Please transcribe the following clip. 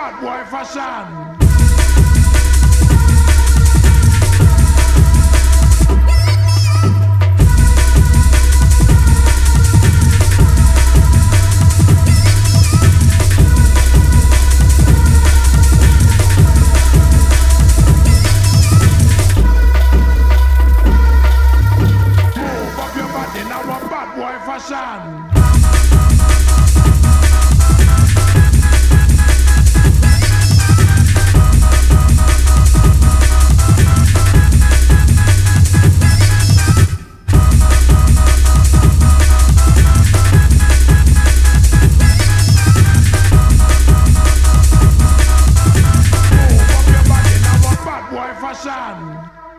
bad boy fashion. Move up your body now, bad boy fashion. Move up your